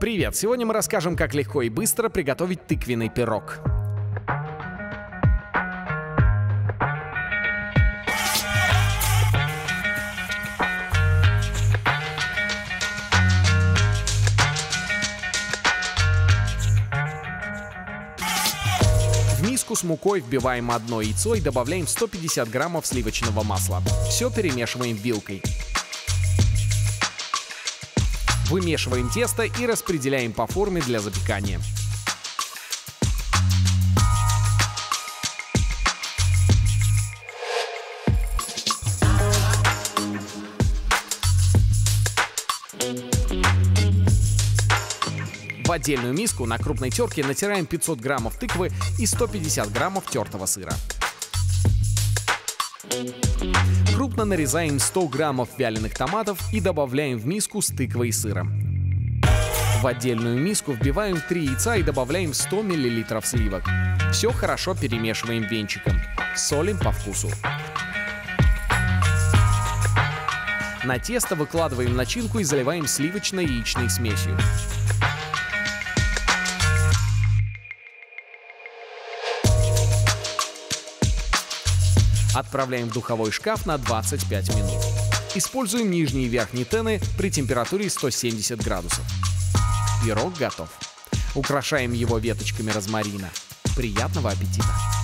Привет! Сегодня мы расскажем, как легко и быстро приготовить тыквенный пирог. В миску с мукой вбиваем одно яйцо и добавляем 150 граммов сливочного масла. Все перемешиваем вилкой. Вымешиваем тесто и распределяем по форме для запекания. В отдельную миску на крупной терке натираем 500 граммов тыквы и 150 граммов тертого сыра. Крупно нарезаем 100 граммов вяленых томатов и добавляем в миску с тыквой и сыром. В отдельную миску вбиваем 3 яйца и добавляем 100 мл сливок. Все хорошо перемешиваем венчиком. Солим по вкусу. На тесто выкладываем начинку и заливаем сливочно-яичной смесью. Отправляем в духовой шкаф на 25 минут. Используем нижние и верхние тены при температуре 170 градусов. Пирог готов. Украшаем его веточками розмарина. Приятного аппетита!